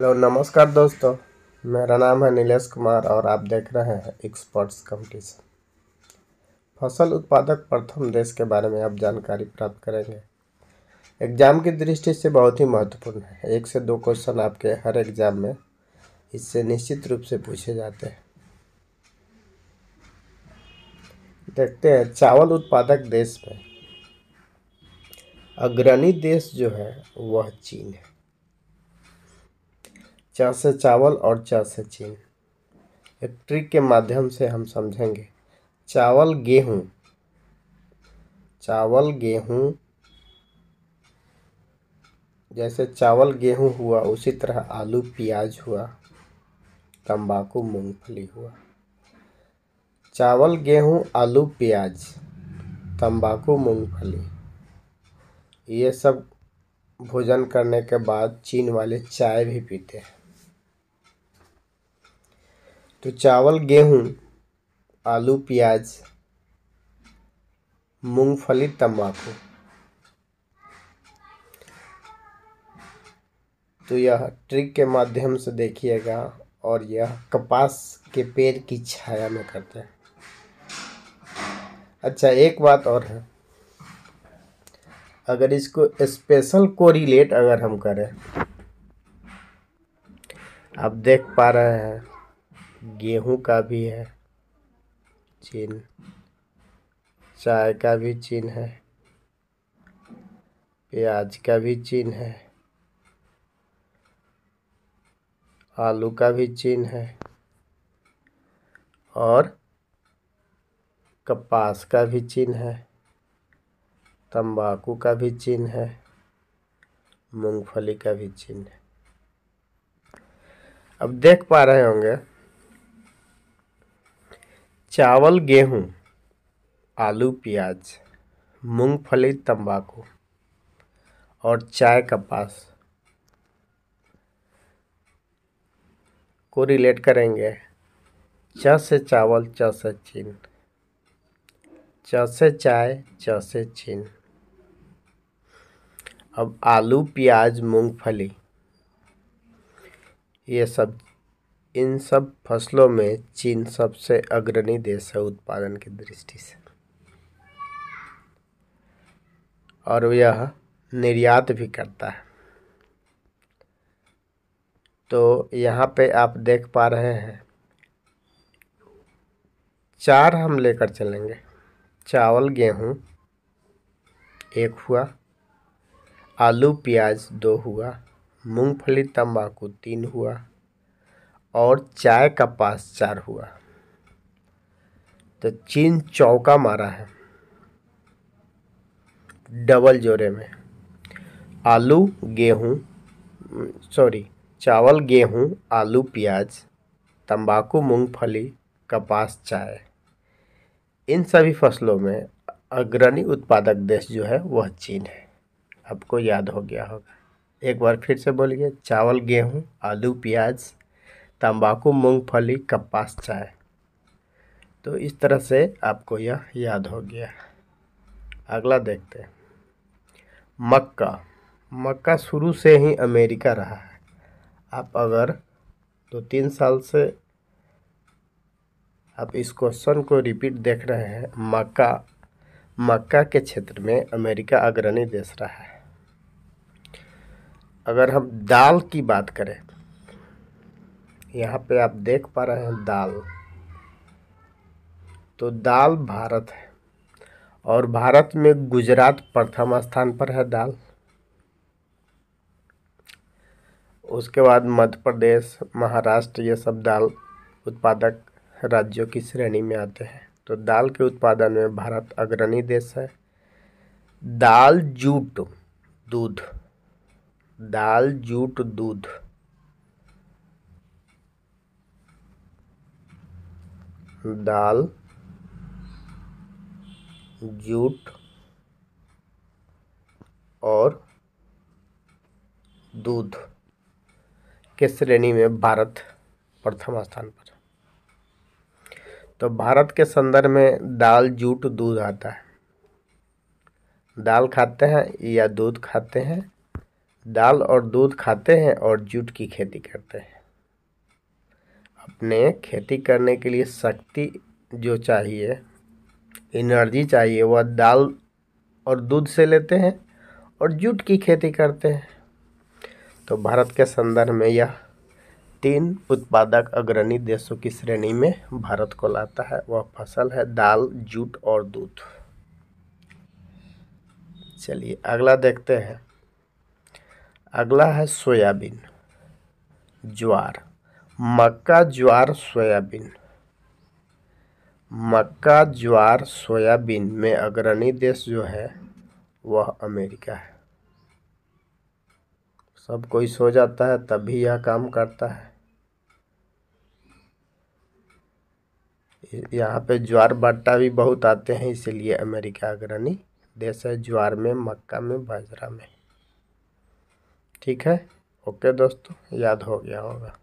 Hello, नमस्कार दोस्तों। मेरा नाम है नीलेश कुमार और आप देख रहे हैं एक्सपर्ट्स कंपटीशन फ़सल उत्पादक प्रथम देश के बारे में आप जानकारी प्राप्त करेंगे। एग्ज़ाम की दृष्टि से बहुत ही महत्वपूर्ण है। एक से दो क्वेश्चन आपके हर एग्ज़ाम में इससे निश्चित रूप से पूछे जाते हैं। देखते हैं, चावल उत्पादक देश में अग्रणी देश जो है, वह चीन है। च से चावल और च से चीन। एक ट्रिक के माध्यम से हम समझेंगे। चावल, गेहूँ। चावल, गेहूँ। जैसे चावल, गेहूँ हुआ, उसी तरह आलू, प्याज हुआ, तंबाकू, मूंगफली हुआ। चावल, गेहूँ, आलू, प्याज, तंबाकू, मूंगफली। ये सब भोजन करने के बाद चीन वाले चाय भी पीते हैं। तो चावल, गेहूँ, आलू, प्याज मूंगफली तंबाकू। तो यह ट्रिक के माध्यम से देखिएगा और यह कपास के पेड़ की छाया में करते हैं। अच्छा एक बात और है। अगर इसको स्पेशल कोरिलेट अगर हम करें, आप देख पा रहे हैं गेहूँ का भी है चिन्ह चाय का भी चिन्ह है, प्याज का भी चिन्ह है, आलू का भी चिन्ह है और कपास का भी चिन्ह है, तंबाकू का भी चिन्ह है, मूंगफली का भी चिन्ह है। अब देख पा रहे होंगे चावल, गेहूँ, आलू, प्याज मूंगफली तंबाकू और चाय कपास को रिलेट करेंगे। च से चावल, च से चिन्ह च से चाय, च से चीन। अब आलू, प्याज मूंगफली ये सब इन सब फ़सलों में चीन सबसे अग्रणी देश है उत्पादन की दृष्टि से। और यह निर्यात भी करता है। तो यहाँ पे आप देख पा रहे हैं, चार हम लेकर चलेंगे। चावल, गेहूँ, एक हुआ, आलू, प्याज, दो हुआ, मूंगफली, तंबाकू, तीन हुआ और चाय का पास चार हुआ। तो चीन चौका मारा है। डबल जोड़े में। आलू, गेहूँ, सॉरी, चावल, गेहूँ, आलू, प्याज, तंबाकू, मूंगफली, कपास, चाय। इन सभी फ़सलों में अग्रणी उत्पादक देश जो है, वह चीन है। आपको याद हो गया होगा। एक बार फिर से बोलिए, चावल, गेहूँ, आलू, प्याज तंबाकू मूंगफली कपास, चाय। तो इस तरह से आपको यह याद हो गया। अगला देखते हैं। मक्का। मक्का शुरू से ही अमेरिका रहा है। आप अगर दो तीन साल से आप इस क्वेश्चन को रिपीट देख रहे हैं, मक्का मक्का के क्षेत्र में अमेरिका अग्रणी देश रहा है। अगर हम दाल की बात करें यहाँ पे आप देख पा रहे हैं दाल। तो दाल भारत है और भारत में गुजरात प्रथम स्थान पर है दाल। उसके बाद मध्य प्रदेश, महाराष्ट्र, ये सब दाल उत्पादक राज्यों की श्रेणी में आते हैं। तो दाल के उत्पादन में भारत अग्रणी देश है। दाल जूट दूध। दाल जूट दूध। दाल, जूट और दूध के श्रेणी में भारत प्रथम स्थान पर तो भारत के संदर्भ में दाल, जूट, दूध आता है। दाल खाते हैं या दूध खाते हैं? दाल और दूध खाते हैं और जूट की खेती करते हैं। अपने खेती करने के लिए शक्ति जो चाहिए एनर्जी चाहिए, वह दाल और दूध से लेते हैं और जूट की खेती करते हैं। तो भारत के संदर्भ में यह तीन उत्पादक अग्रणी देशों की श्रेणी में भारत को लाता है। वह फ़सल है दाल, जूट और दूध। चलिए, अगला देखते हैं। अगला है सोयाबीन, ज्वार। मक्का, ज्वार, सोयाबीन। मक्का, ज्वार, सोयाबीन में अग्रणी देश जो है, वह अमेरिका है। सब कोई सो जाता है, तभी यह काम करता है। यहाँ पे ज्वार बाटा भी बहुत आते हैं, इसीलिए अमेरिका अग्रणी देश है, ज्वार में, मक्का में, बाजरा में। ठीक है? ओके दोस्तों, याद हो गया होगा।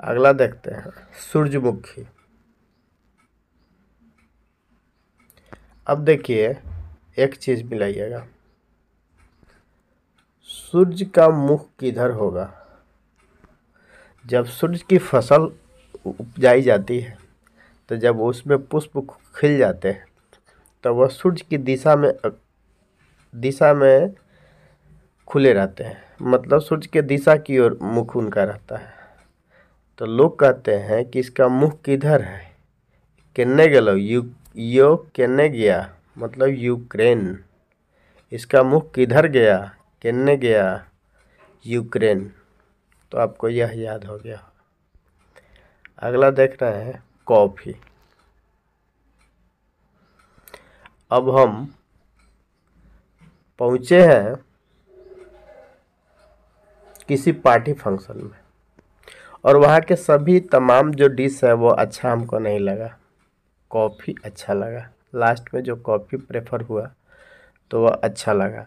अगला देखते हैं। सूरजमुखी। अब देखिए, एक चीज़ मिलाइएगा। सूर्य का मुख किधर होगा? जब सूर्य की फ़सल उपजाई जाती है तो जब उसमें पुष्प खिल जाते हैं तो वह सूर्य की दिशा में दिशा में खुले रहते हैं। मतलब सूर्य के दिशा की ओर मुख उनका रहता है। तो लोग कहते हैं कि इसका मुख किधर है? किन्ने गलो यू यो केने गया? मतलब यूक्रेन। इसका मुख किधर गया? किन्ने गया? यूक्रेन। तो आपको यह याद हो गया। अगला देख रहे हैं, कॉफ़ी। अब हम पहुँचे हैं किसी पार्टी फ़ंक्शन में। और वहाँ के सभी तमाम जो डिश है वो अच्छा हमको नहीं लगा। कॉफ़ी अच्छा लगा। लास्ट में जो कॉफ़ी प्रेफर हुआ तो वह अच्छा लगा।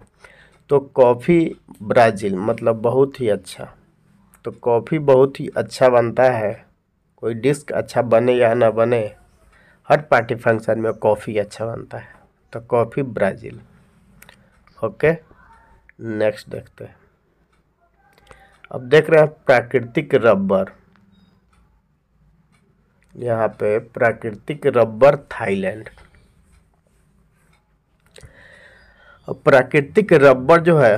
तो कॉफ़ी ब्राज़ील मतलब बहुत ही अच्छा। तो कॉफ़ी बहुत ही अच्छा बनता है। कोई डिश अच्छा बने या ना बने, हर पार्टी फ़ंक्शन में कॉफ़ी अच्छा बनता है। तो कॉफ़ी ब्राज़ील। ओके? नेक्स्ट देखते हैं। अब देख रहे हैं प्राकृतिक रबर। यहाँ पे प्राकृतिक रबर थाईलैंड। प्राकृतिक रबर जो है,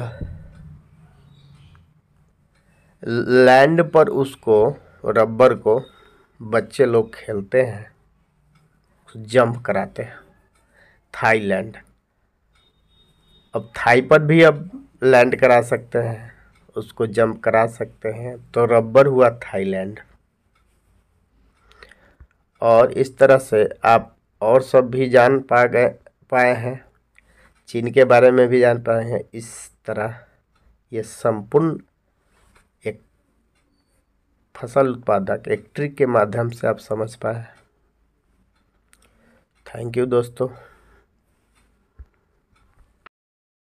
लैंड पर उसको, रबर को बच्चे लोग खेलते हैं, जंप कराते हैं, थाईलैंड। अब थाई पर भी अब लैंड करा सकते हैं। उसको जंप करा सकते हैं। तो रबर हुआ थाईलैंड। और इस तरह से आप और सब भी जान पा गए, पाए हैं। चीन के बारे में भी जान पाए हैं। इस तरह ये संपूर्ण एक फ़सल उत्पादक, एक ट्रिक के माध्यम से आप समझ पाए। थैंक यू दोस्तों।